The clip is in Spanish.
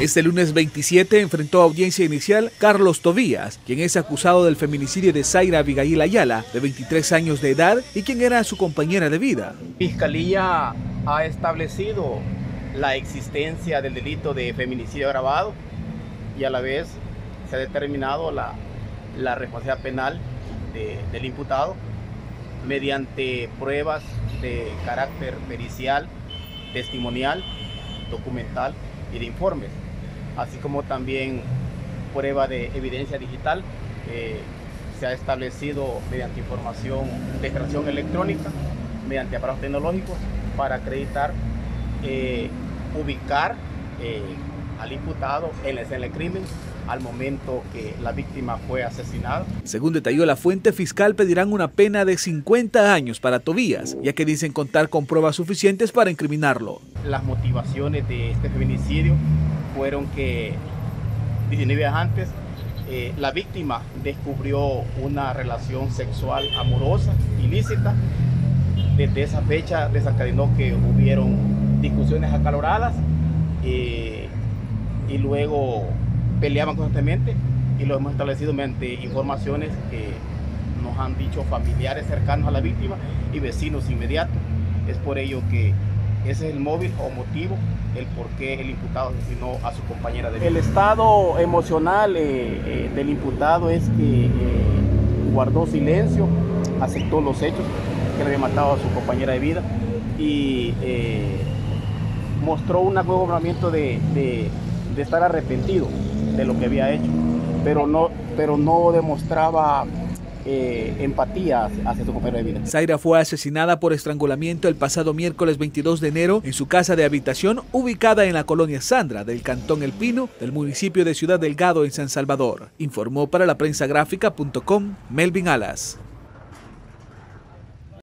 Este lunes 27 enfrentó a audiencia inicial Carlos Tobías, quien es acusado del feminicidio de Zaira Abigail Ayala, de 23 años de edad, y quien era su compañera de vida. Fiscalía ha establecido la existencia del delito de feminicidio agravado y a la vez se ha determinado la, la responsabilidad penal del imputado mediante pruebas de carácter pericial, testimonial, documental y de informes así como también prueba de evidencia digital. se ha establecido mediante información de extracción electrónica, mediante aparatos tecnológicos, para acreditar, eh, ubicar eh, al imputado en la escena del crimen al momento que la víctima fue asesinada. Según detalló la fuente fiscal, pedirán una pena de 50 años para Tobías, ya que dicen contar con pruebas suficientes para incriminarlo. Las motivaciones de este feminicidio fueron que 19 días antes eh, la víctima descubrió una relación sexual amorosa, ilícita. Desde esa fecha desencadenó que hubieron discusiones acaloradas eh, y luego peleaban constantemente y lo hemos establecido mediante informaciones que nos han dicho familiares cercanos a la víctima y vecinos inmediatos. Es por ello que ese es el móvil o motivo, el por qué el imputado asesinó a su compañera de vida. El estado emocional eh, eh, del imputado es que eh, guardó silencio, aceptó los hechos, que le había matado a su compañera de vida y mostró un comportamiento de, de estar arrepentido de lo que había hecho, pero no, pero no demostraba eh, empatía hacia su compañero de vida. Zaira fue asesinada por estrangulamiento el pasado miércoles 22 de enero en su casa de habitación ubicada en la colonia Sandra del Cantón El Pino del municipio de Ciudad Delgado en San Salvador. Informó para la prensa gráfica.com Melvin Alas.